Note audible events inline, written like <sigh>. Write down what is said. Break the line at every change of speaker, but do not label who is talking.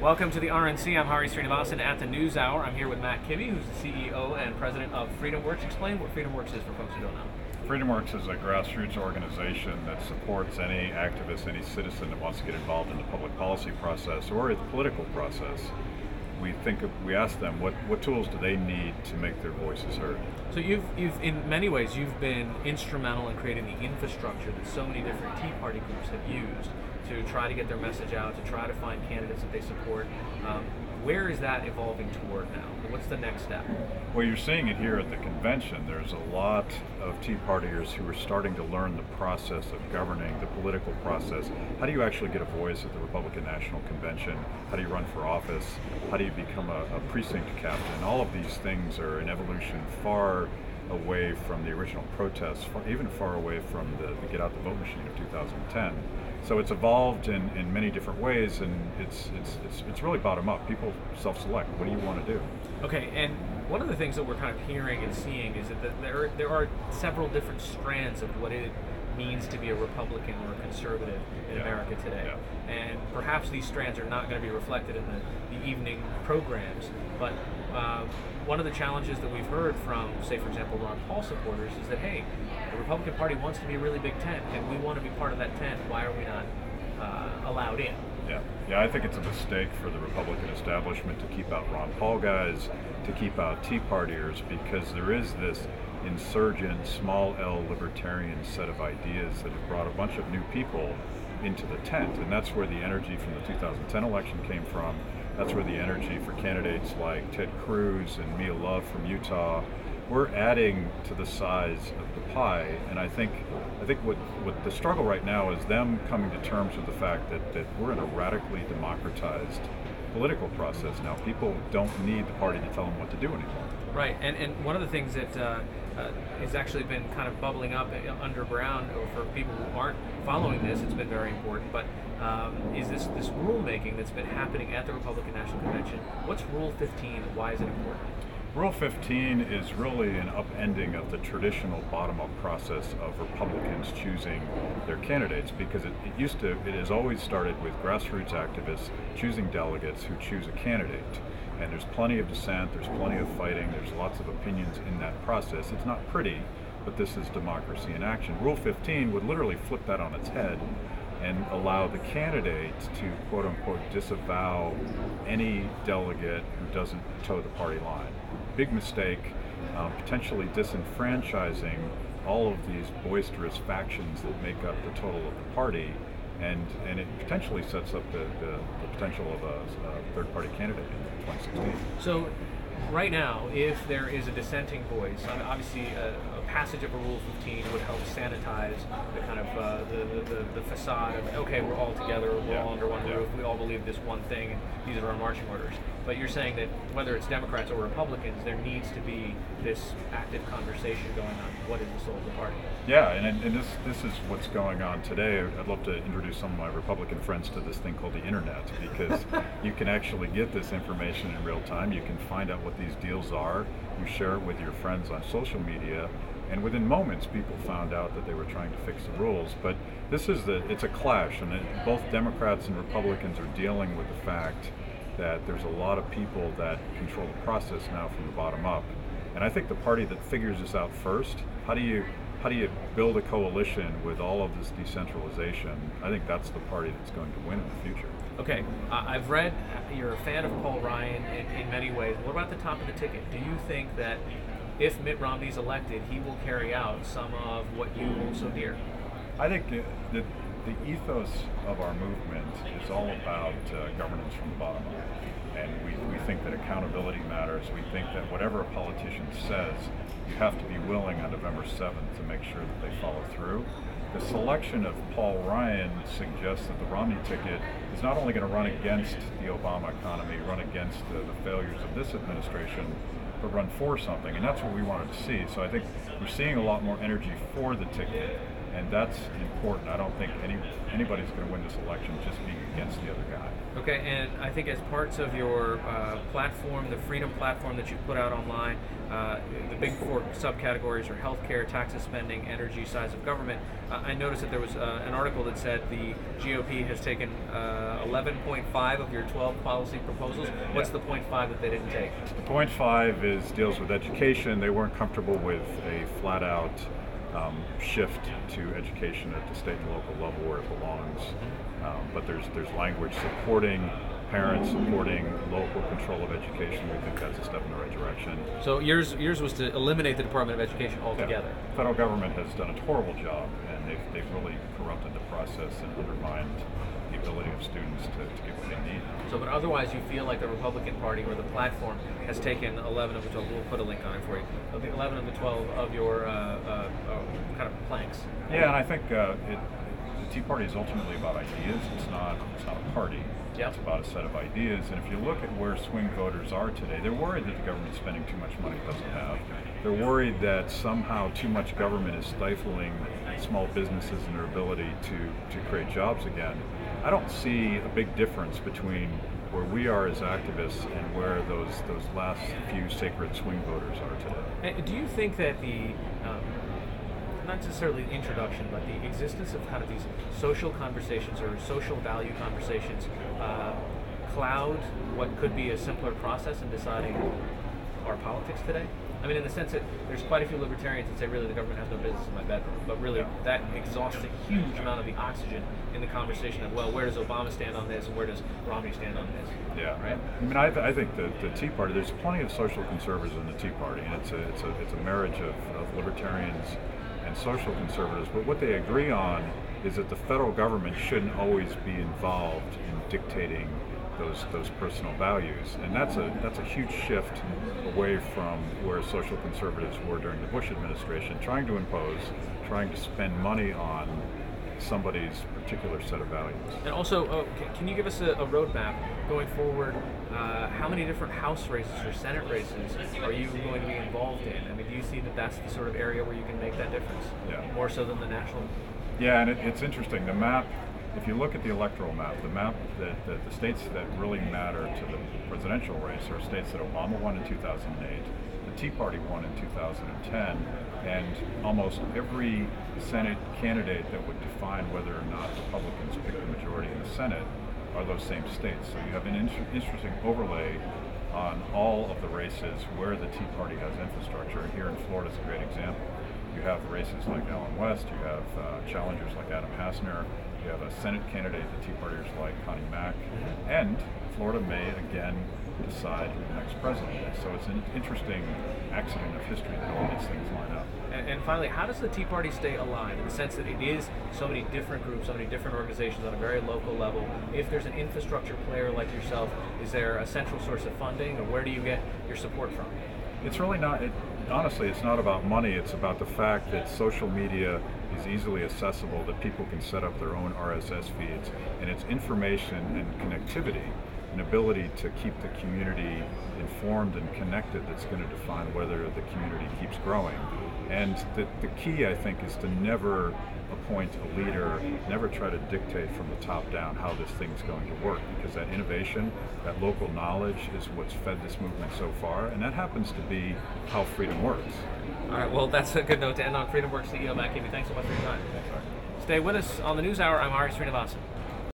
Welcome to the RNC. I'm Hari Sreenivasan at the News Hour. I'm here with Matt Kibbe, who's the CEO and president of FreedomWorks. Explain what FreedomWorks is for folks who don't know.
FreedomWorks is a grassroots organization that supports any activist, any citizen that wants to get involved in the public policy process or the political process. We think of, we ask them what, what tools do they need to make their voices heard.
So you've you've in many ways you've been instrumental in creating the infrastructure that so many different Tea Party groups have used to try to get their message out, to try to find candidates that they support. Um, where is that evolving toward now? What's the next step?
Well, you're seeing it here at the convention. There's a lot of Tea Partiers who are starting to learn the process of governing, the political process. How do you actually get a voice at the Republican National Convention? How do you run for office? How do you become a, a precinct captain? All of these things are an evolution far away from the original protests, even far away from the, the get out the vote machine of 2010. So it's evolved in, in many different ways, and it's, it's, it's, it's really bottom up. People self select. What do you want to do?
Okay, and one of the things that we're kind of hearing and seeing is that there are, there are several different strands of what it means to be a Republican or a conservative in yeah. America today. Yeah. And perhaps these strands are not going to be reflected in the, the evening programs, but uh, one of the challenges that we've heard from, say, for example, Ron Paul supporters is that, hey, the Republican Party wants to be a really big tent, and we want to be part of that tent. Why are we not uh, allowed in?
Yeah, yeah, I think it's a mistake for the Republican establishment to keep out Ron Paul guys, to keep out Tea Partiers, because there is this insurgent, small L libertarian set of ideas that have brought a bunch of new people into the tent, and that's where the energy from the 2010 election came from. That's where the energy for candidates like Ted Cruz and Mia Love from Utah. We're adding to the size of the pie, and I think I think what, what the struggle right now is them coming to terms with the fact that, that we're in a radically democratized political process now. People don't need the party to tell them what to do anymore.
Right, and, and one of the things that uh, uh, has actually been kind of bubbling up underground for people who aren't following this, it's been very important, but um, is this, this rulemaking that's been happening at the Republican National Convention. What's Rule 15 why is it important?
Rule 15 is really an upending of the traditional bottom-up process of Republicans choosing their candidates because it, it, used to, it has always started with grassroots activists choosing delegates who choose a candidate. And there's plenty of dissent, there's plenty of fighting, there's lots of opinions in that process. It's not pretty, but this is democracy in action. Rule 15 would literally flip that on its head and allow the candidate to quote unquote disavow any delegate who doesn't toe the party line. Big mistake, uh, potentially disenfranchising all of these boisterous factions that make up the total of the party. And, and it potentially sets up the, the, the potential of a, a third party candidate in 2016.
So right now, if there is a dissenting voice, obviously a, a, passage of a Rule 15 would help sanitize the kind of uh, the, the, the, facade of okay, we're all together, we're yeah. all under one yeah. roof, we all believe this one thing, and these are our marching orders. But you're saying that whether it's Democrats or Republicans, there needs to be this active conversation going on. What is the soul of the party?
Yeah, and, and this this is what's going on today. I'd love to introduce some of my Republican friends to this thing called the internet because <laughs> you can actually get this information in real time. You can find out what these deals are. You share it with your friends on social media, and within moments, people found out that they were trying to fix the rules. But this is the it's a clash, and it, both Democrats and Republicans are dealing with the fact that there's a lot of people that control the process now from the bottom up. And I think the party that figures this out first, how do you how do you build a coalition with all of this decentralization? I think that's the party that's going to win in the future.
Okay, uh, I've read you're a fan of Paul Ryan in, in many ways. What about the top of the ticket? Do you think that if Mitt Romney's elected, he will carry out some of what you hold so dear?
I think the, the ethos of our movement is all about uh, governance from the bottom up. And we, we think that accountability matters. We think that whatever a politician says, you have to be willing on November 7th to make sure that they follow through. The selection of Paul Ryan suggests that the Romney ticket is not only going to run against the Obama economy, run against the, the failures of this administration, but run for something. And that's what we wanted to see. So I think we're seeing a lot more energy for the ticket and that's important. I don't think any anybody's going to win this election just being against the other guy.
Okay, and I think as parts of your uh, platform, the Freedom platform that you put out online, uh, the big four subcategories are healthcare, taxes, spending, energy, size of government. Uh, I noticed that there was uh, an article that said the GOP has taken 11.5 uh, of your 12 policy proposals. What's the point five that they didn't take?
The point five is deals with education. They weren't comfortable with a flat out um, shift to education at the state and local level where it belongs. Um, but there's there's language supporting parents, supporting local control of education. We think that's a step in the right direction.
So yours yours was to eliminate the Department of Education altogether.
Yeah. Federal government has done a horrible job, and they've, they've really corrupted process and undermined the ability of students to, to get what they need.
So, but otherwise, you feel like the Republican Party or the platform has taken 11 of the 12. We'll put a link on it for you. Of the 11 of the 12 of your uh, uh, uh, kind of planks.
Yeah, and I think uh, it, the Tea Party is ultimately about ideas. It's not. It's not a party.
Yep.
It's about a set of ideas. And if you look at where swing voters are today, they're worried that the government's spending too much money it doesn't have. They're worried that somehow too much government is stifling small businesses and their ability to, to create jobs again. I don't see a big difference between where we are as activists and where those those last few sacred swing voters are today.
Do you think that the um, not necessarily the introduction, but the existence of kind of these social conversations or social value conversations uh, cloud what could be a simpler process in deciding our politics today? I mean, in the sense that there's quite a few libertarians that say, really, the government has no business in my bedroom. But really, that exhausts a huge amount of the oxygen in the conversation of, well, where does Obama stand on this and where does Romney stand on this?
Yeah.
Right?
I mean, I, th- I think the, the Tea Party, there's plenty of social conservatives in the Tea Party, and it's a, it's a, it's a marriage of, of libertarians and social conservatives. But what they agree on is that the federal government shouldn't always be involved in dictating those those personal values, and that's a that's a huge shift away from where social conservatives were during the Bush administration, trying to impose, trying to spend money on somebody's particular set of values.
And also, oh, can you give us a, a roadmap going forward? Uh, how many different House races or Senate races are you going to be involved in? I mean, do you see that that's the sort of area where you can make that difference?
Yeah.
More so than the national.
Yeah, and it, it's interesting. The map if you look at the electoral map, the map that, that, the states that really matter to the presidential race are states that Obama won in 2008, the Tea Party won in 2010, and almost every Senate candidate that would define whether or not Republicans pick the majority in the Senate are those same states. So you have an inter- interesting overlay on all of the races where the Tea Party has infrastructure. Here in Florida is a great example. You have races like Allen West, you have uh, challengers like Adam Hasner, you have a Senate candidate, the Tea Partiers like Connie Mack, and Florida may again decide who the next president is. So it's an interesting accident of history that all these things line up.
And, and, finally, how does the Tea Party stay alive in the sense that it is so many different groups, so many different organizations on a very local level? If there's an infrastructure player like yourself, is there a central source of funding, or where do you get your support from?
It's really not. It, honestly, it's not about money. It's about the fact that social media is easily accessible, that people can set up their own RSS feeds, and it's information and connectivity, an ability to keep the community informed and connected that's going to define whether the community keeps growing. And the, the key, I think, is to never appoint a leader, never try to dictate from the top down how this thing's going to work, because that innovation, that local knowledge is what's fed this movement so far, and that happens to be how freedom works.
All right, well, that's a good note to end on. FreedomWorks CEO Matt Kibbe, thanks so much for your time. Stay with us on the News Hour. I'm Ari Sreenivasan.